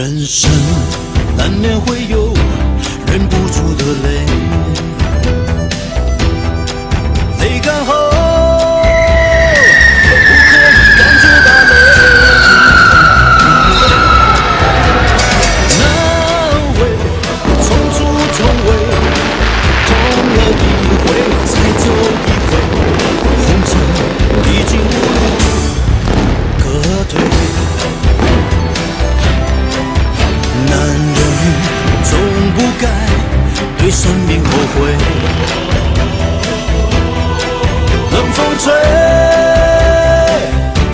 人生难免会有忍不住的泪，泪干后悔。冷风吹，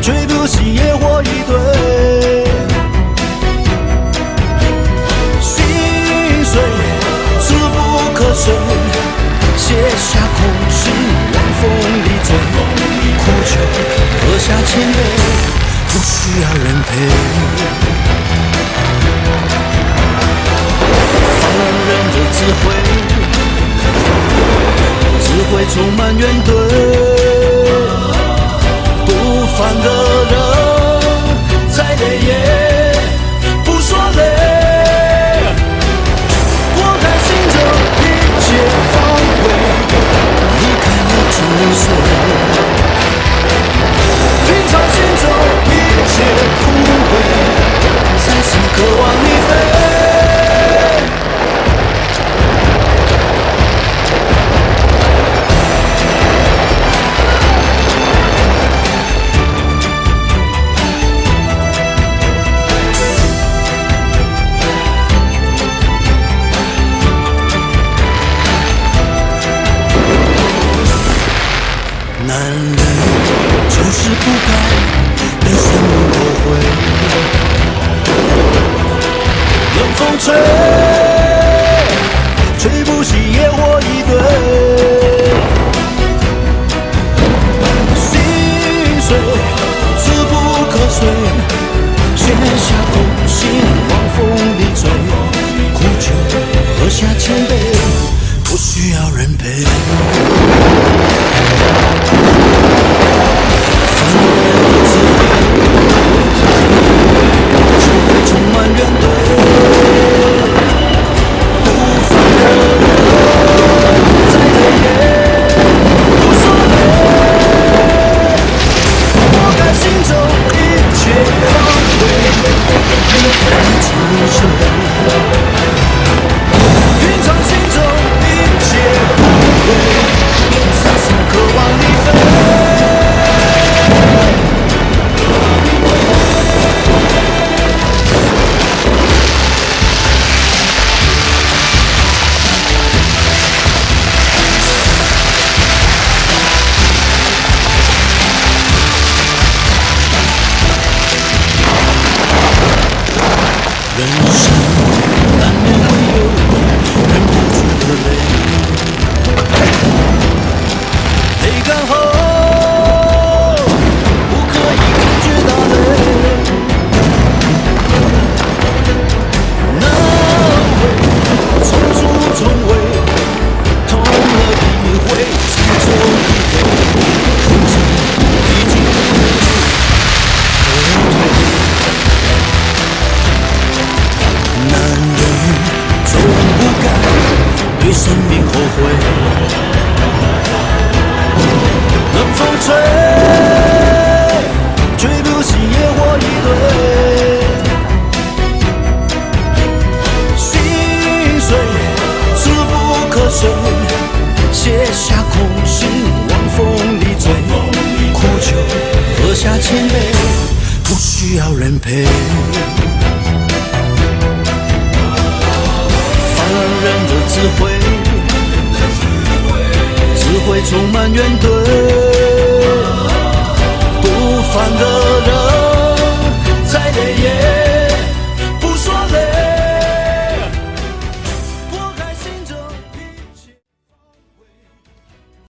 吹不熄野火一堆。心碎，刺不可碎，卸下空心往风里追。苦酒喝下千杯，不需要人陪。放任的自毁，充满怨怼。不放歌男人就是不该被生命后悔。冷风吹，吹不熄野火一堆。心碎，刺不可碎，卸下痛心往风里吹。苦酒喝下千杯，不需要人陪。人冷风吹，吹不熄野火一堆。心碎，刺不可碎，卸下空心往风里追。苦酒喝下千杯，不需要人陪。放任着自毁，只会充满怨怼。欢的人，